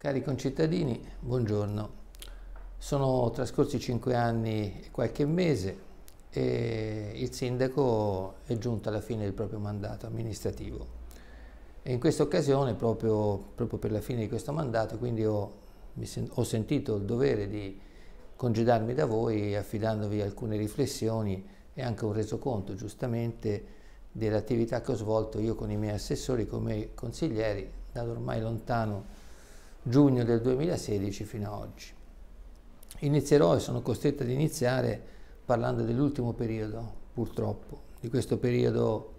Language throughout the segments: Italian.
Cari concittadini, buongiorno. Sono trascorsi cinque anni e qualche mese e il sindaco è giunto alla fine del proprio mandato amministrativo. E in questa occasione, proprio, proprio per la fine di questo mandato, quindi ho, ho sentito il dovere di congedarmi da voi affidandovi alcune riflessioni e anche un resoconto, giustamente, dell'attività che ho svolto io con i miei assessori come consiglieri da ormai lontano giugno del 2016 fino ad oggi. Inizierò e sono costretto ad iniziare parlando dell'ultimo periodo, purtroppo, di questo periodo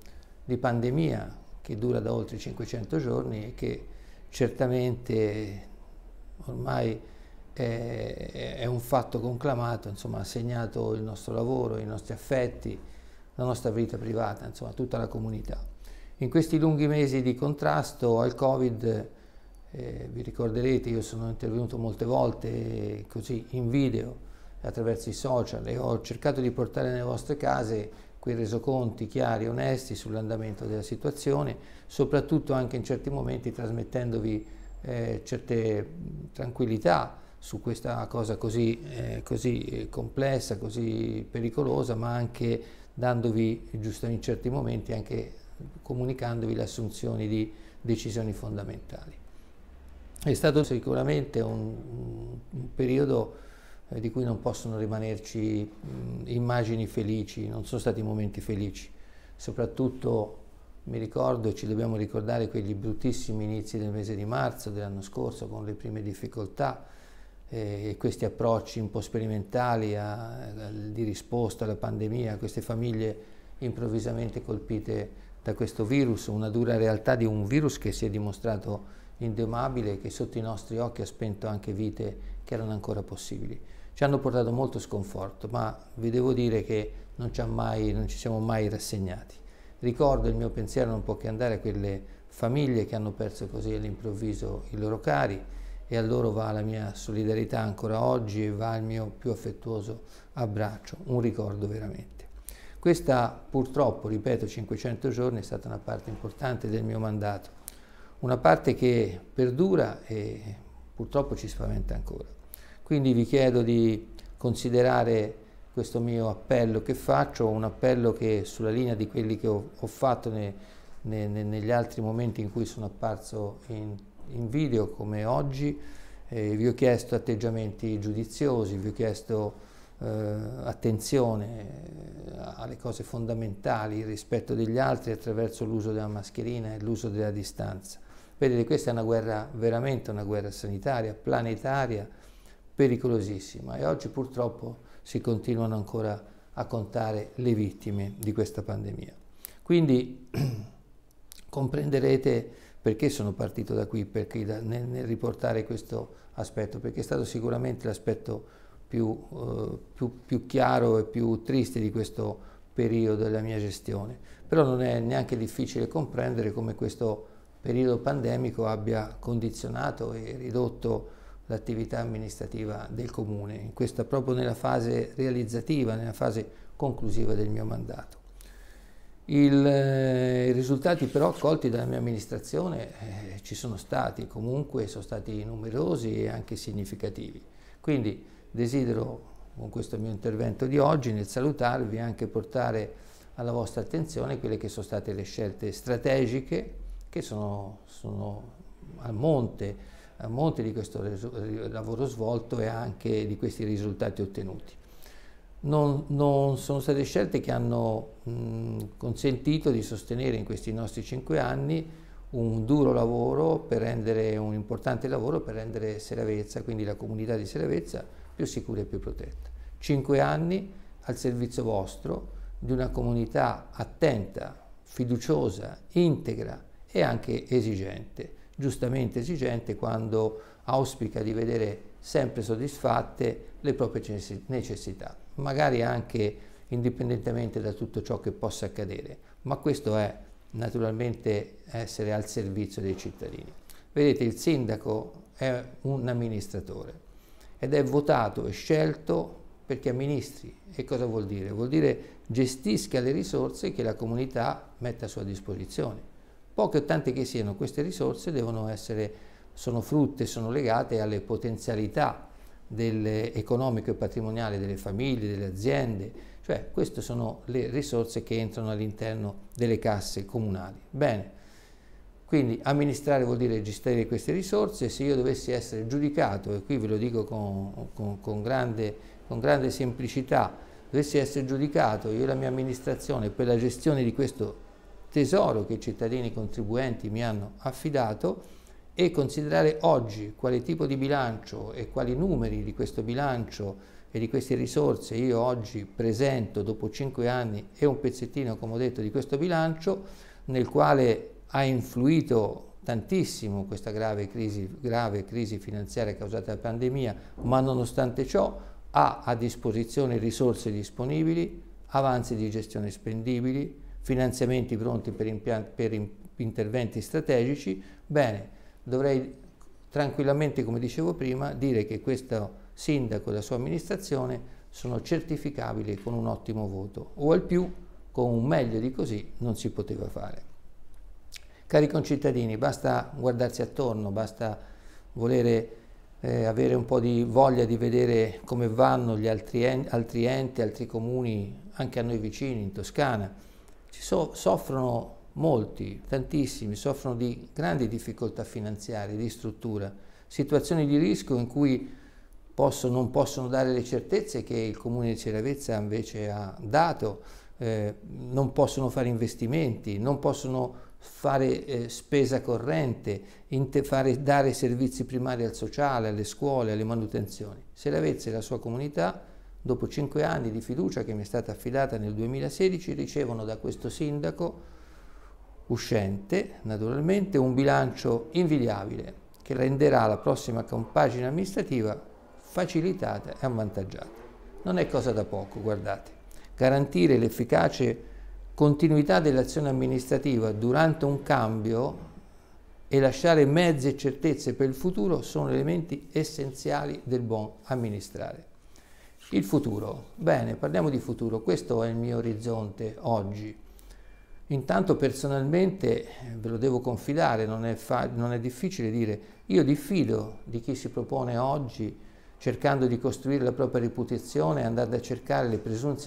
di pandemia che dura da oltre 500 giorni e che certamente ormai è, è un fatto conclamato, insomma, ha segnato il nostro lavoro, i nostri affetti, la nostra vita privata, insomma, tutta la comunità. In questi lunghi mesi di contrasto al Covid eh, vi ricorderete, io sono intervenuto molte volte così in video attraverso i social e ho cercato di portare nelle vostre case quei resoconti chiari, onesti sull'andamento della situazione, soprattutto anche in certi momenti trasmettendovi eh, certe tranquillità su questa cosa così, eh, così, complessa, così pericolosa, ma anche dandovi, giusto in certi momenti, anche comunicandovi le assunzioni di decisioni fondamentali. È stato sicuramente un, un periodo eh, di cui non possono rimanerci immagini felici, non sono stati momenti felici, soprattutto mi ricordo e ci dobbiamo ricordare quegli bruttissimi inizi del mese di marzo dell'anno scorso con le prime difficoltà eh, e questi approcci un po' sperimentali a, a, di risposta alla pandemia, queste famiglie improvvisamente colpite da questo virus, una dura realtà di un virus che si è dimostrato indomabile che sotto i nostri occhi ha spento anche vite che erano ancora possibili. Ci hanno portato molto sconforto, ma vi devo dire che non ci, mai, non ci siamo mai rassegnati. Ricordo il mio pensiero non può che andare a quelle famiglie che hanno perso così all'improvviso i loro cari e a loro va la mia solidarietà ancora oggi e va il mio più affettuoso abbraccio, un ricordo veramente. Questa purtroppo, ripeto, 500 giorni è stata una parte importante del mio mandato una parte che perdura e purtroppo ci spaventa ancora. Quindi vi chiedo di considerare questo mio appello che faccio, un appello che sulla linea di quelli che ho, ho fatto ne, ne, negli altri momenti in cui sono apparso in, in video come oggi, eh, vi ho chiesto atteggiamenti giudiziosi, vi ho chiesto eh, attenzione eh, alle cose fondamentali, il rispetto degli altri attraverso l'uso della mascherina e l'uso della distanza. Vedete, questa è una guerra, veramente una guerra sanitaria, planetaria, pericolosissima e oggi purtroppo si continuano ancora a contare le vittime di questa pandemia. Quindi comprenderete perché sono partito da qui, perché da, nel, nel, riportare questo aspetto, perché è stato sicuramente l'aspetto più, eh, più, più chiaro e più triste di questo periodo della mia gestione. Però non è neanche difficile comprendere come questo periodo pandemico abbia condizionato e ridotto l'attività amministrativa del Comune, questa proprio nella fase realizzativa, nella fase conclusiva del mio mandato. Il, eh, I risultati però accolti dalla mia amministrazione eh, ci sono stati, comunque sono stati numerosi e anche significativi. Quindi desidero con questo mio intervento di oggi nel salutarvi anche portare alla vostra attenzione quelle che sono state le scelte strategiche che sono, sono a monte, a monte di questo lavoro svolto e anche di questi risultati ottenuti. Non, non, sono state scelte che hanno mh, consentito di sostenere in questi nostri cinque anni un duro lavoro per rendere un importante lavoro per rendere Seravezza, quindi la comunità di Seravezza, più sicura e più protetta. Cinque anni al servizio vostro di una comunità attenta, fiduciosa, integra e anche esigente, giustamente esigente quando auspica di vedere sempre soddisfatte le proprie necessità, magari anche indipendentemente da tutto ciò che possa accadere, ma questo è naturalmente essere al servizio dei cittadini. Vedete, il sindaco è un amministratore ed è votato e scelto perché amministri. E cosa vuol dire? Vuol dire gestisca le risorse che la comunità mette a sua disposizione. Poche o tante che siano queste risorse devono essere sono frutte, sono legate alle potenzialità economico e patrimoniali delle famiglie, delle aziende, cioè queste sono le risorse che entrano all'interno delle casse comunali. Bene, quindi amministrare vuol dire gestire queste risorse, se io dovessi essere giudicato, e qui ve lo dico con, con, con, grande, con grande semplicità, dovessi essere giudicato io e la mia amministrazione per la gestione di questo tesoro che i cittadini contribuenti mi hanno affidato, e considerare oggi quale tipo di bilancio e quali numeri di questo bilancio e di queste risorse io oggi presento dopo cinque anni e un pezzettino, come ho detto, di questo bilancio, nel quale ha influito tantissimo questa grave crisi, grave crisi finanziaria causata dalla pandemia, ma nonostante ciò ha a disposizione risorse disponibili, avanzi di gestione spendibili, finanziamenti pronti per, per interventi strategici, bene, dovrei tranquillamente, come dicevo prima, dire che questo sindaco e la sua amministrazione sono certificabili con un ottimo voto o al più con un meglio di così non si poteva fare. Cari concittadini, basta guardarsi attorno, basta volere eh, avere un po' di voglia di vedere come vanno gli altri, en altri enti, altri comuni, anche a noi vicini in Toscana. So soffrono molti, tantissimi, soffrono di grandi difficoltà finanziarie, di struttura, situazioni di rischio in cui possono, non possono dare le certezze che il Comune di Ceravezza invece ha dato, eh, non possono fare investimenti, non possono fare eh, spesa corrente, fare, dare servizi primari al sociale, alle scuole, alle manutenzioni. Ceravezza e la sua comunità, dopo cinque anni di fiducia che mi è stata affidata nel 2016, ricevono da questo sindaco uscente, naturalmente, un bilancio invidiabile che renderà la prossima compagine amministrativa facilitata e avvantaggiata. Non è cosa da poco, guardate. Garantire l'efficace continuità dell'azione amministrativa durante un cambio e lasciare mezzi e certezze per il futuro sono elementi essenziali del buon amministrare. Il futuro. Bene, parliamo di futuro. Questo è il mio orizzonte oggi. Intanto personalmente, ve lo devo confidare, non è, non è, difficile dire, io diffido di chi si propone oggi, cercando di costruire la propria reputazione, andando a cercare le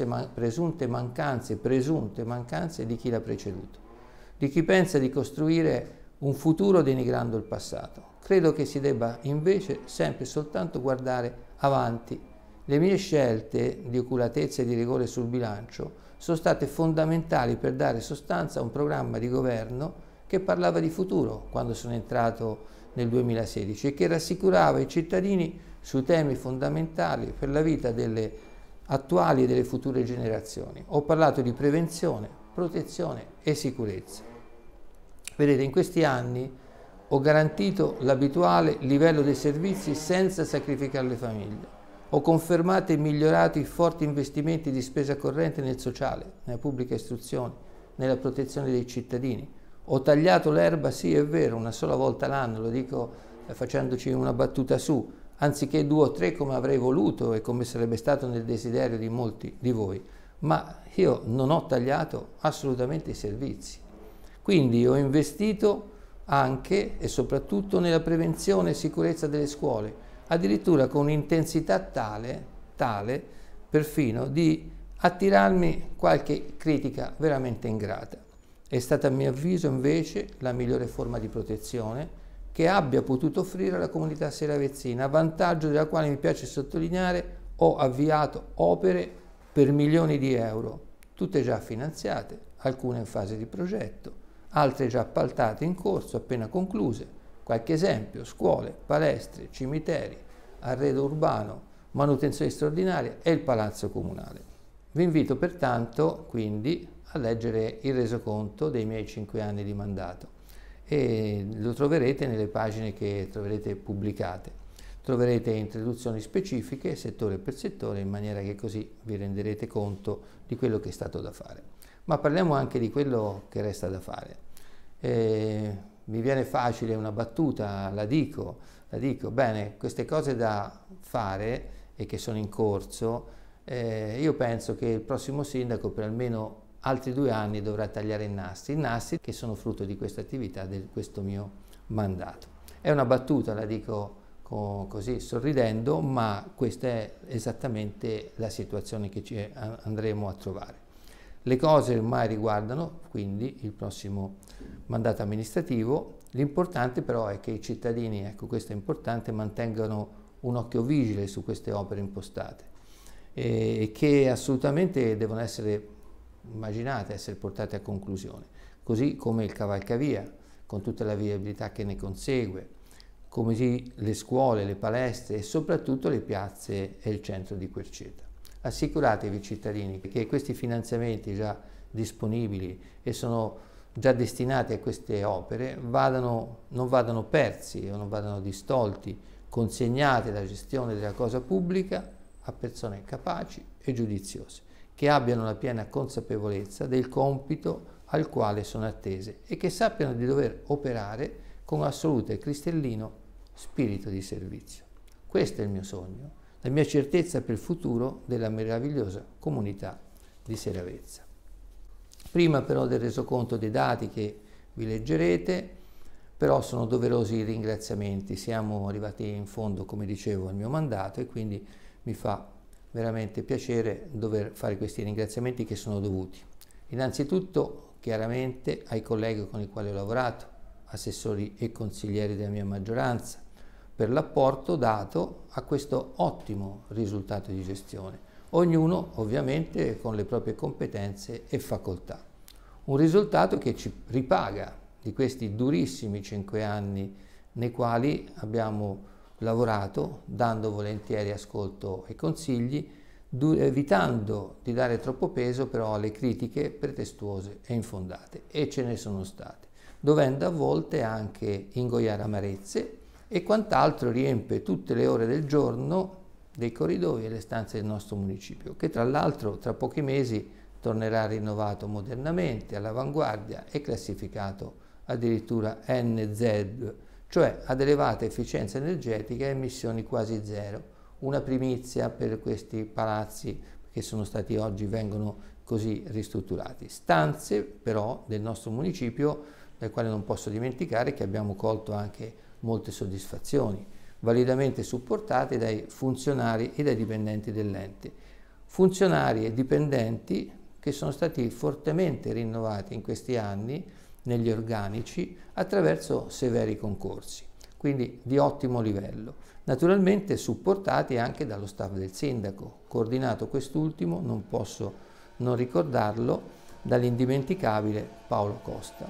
man presunte mancanze, presunte mancanze di chi l'ha preceduto, di chi pensa di costruire un futuro denigrando il passato. Credo che si debba invece sempre e soltanto guardare avanti. Le mie scelte di oculatezza e di rigore sul bilancio sono state fondamentali per dare sostanza a un programma di governo che parlava di futuro quando sono entrato nel 2016 e che rassicurava i cittadini sui temi fondamentali per la vita delle attuali e delle future generazioni. Ho parlato di prevenzione, protezione e sicurezza. Vedete, in questi anni ho garantito l'abituale livello dei servizi senza sacrificare le famiglie ho confermato e migliorato i forti investimenti di spesa corrente nel sociale, nella pubblica istruzione, nella protezione dei cittadini. Ho tagliato l'erba, sì è vero, una sola volta l'anno, lo dico eh, facendoci una battuta su, anziché due o tre come avrei voluto e come sarebbe stato nel desiderio di molti di voi, ma io non ho tagliato assolutamente i servizi. Quindi ho investito anche e soprattutto nella prevenzione e sicurezza delle scuole, addirittura con un'intensità tale, tale perfino di attirarmi qualche critica veramente ingrata. È stata a mio avviso invece la migliore forma di protezione che abbia potuto offrire alla comunità seravezzina, a vantaggio della quale mi piace sottolineare ho avviato opere per milioni di euro, tutte già finanziate, alcune in fase di progetto, altre già appaltate in corso, appena concluse, Qualche esempio, scuole, palestre, cimiteri, arredo urbano, manutenzione straordinaria e il palazzo comunale. Vi invito pertanto quindi a leggere il resoconto dei miei cinque anni di mandato e lo troverete nelle pagine che troverete pubblicate. Troverete introduzioni specifiche settore per settore in maniera che così vi renderete conto di quello che è stato da fare. Ma parliamo anche di quello che resta da fare. Eh, mi viene facile una battuta, la dico, la dico, bene, queste cose da fare e che sono in corso, eh, io penso che il prossimo sindaco per almeno altri due anni dovrà tagliare i nastri, i nastri che sono frutto di questa attività, di questo mio mandato. È una battuta, la dico così sorridendo, ma questa è esattamente la situazione che ci andremo a trovare. Le cose ormai riguardano quindi il prossimo mandato amministrativo, l'importante però è che i cittadini, ecco questo è importante, mantengano un occhio vigile su queste opere impostate e che assolutamente devono essere immaginate, essere portate a conclusione, così come il cavalcavia con tutta la viabilità che ne consegue, come le scuole, le palestre e soprattutto le piazze e il centro di Querceta. Assicuratevi cittadini che questi finanziamenti già disponibili e sono già destinati a queste opere vadano, non vadano persi o non vadano distolti, consegnati alla gestione della cosa pubblica a persone capaci e giudiziose, che abbiano la piena consapevolezza del compito al quale sono attese e che sappiano di dover operare con assoluto e cristallino spirito di servizio. Questo è il mio sogno, la mia certezza per il futuro della meravigliosa comunità di Seravezza. Prima però del resoconto dei dati che vi leggerete, però sono doverosi i ringraziamenti. Siamo arrivati in fondo, come dicevo, al mio mandato e quindi mi fa veramente piacere dover fare questi ringraziamenti che sono dovuti. Innanzitutto, chiaramente, ai colleghi con i quali ho lavorato, assessori e consiglieri della mia maggioranza, per l'apporto dato a questo ottimo risultato di gestione, ognuno ovviamente con le proprie competenze e facoltà. Un risultato che ci ripaga di questi durissimi cinque anni nei quali abbiamo lavorato dando volentieri ascolto e consigli, evitando di dare troppo peso però alle critiche pretestuose e infondate, e ce ne sono state, dovendo a volte anche ingoiare amarezze e quant'altro riempie tutte le ore del giorno dei corridoi e le stanze del nostro municipio, che tra l'altro tra pochi mesi tornerà rinnovato modernamente, all'avanguardia e classificato addirittura NZ, cioè ad elevata efficienza energetica e emissioni quasi zero. Una primizia per questi palazzi che sono stati oggi, vengono così ristrutturati. Stanze però del nostro municipio, dal quale non posso dimenticare che abbiamo colto anche molte soddisfazioni, validamente supportate dai funzionari e dai dipendenti dell'ente. Funzionari e dipendenti che sono stati fortemente rinnovati in questi anni negli organici attraverso severi concorsi, quindi di ottimo livello. Naturalmente supportati anche dallo staff del sindaco, coordinato quest'ultimo, non posso non ricordarlo, dall'indimenticabile Paolo Costa.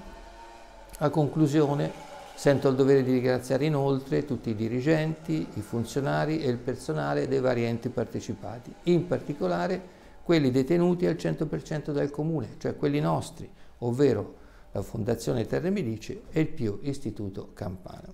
A conclusione Sento il dovere di ringraziare inoltre tutti i dirigenti, i funzionari e il personale dei vari enti partecipati, in particolare quelli detenuti al 100% dal Comune, cioè quelli nostri, ovvero la Fondazione Terre Medici e il Pio Istituto Campano.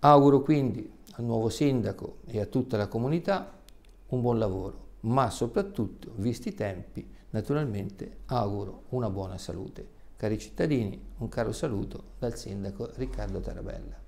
Auguro quindi al nuovo sindaco e a tutta la comunità un buon lavoro, ma soprattutto, visti i tempi, naturalmente auguro una buona salute. Cari cittadini, un caro saluto dal sindaco Riccardo Tarabella.